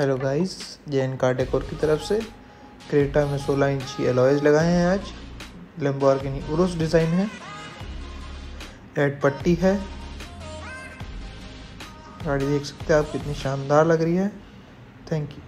Hello guys Jain car decor की तरफ़ से क्रेटा में 16 इंची एलॉयज लगाए हैं आज। लेम्बोर्गिनी उरुस डिज़ाइन है। रेड पट्टी है। गाड़ी देख सकते हैं आप, कितनी शानदार लग रही है। Thank you